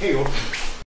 Hegel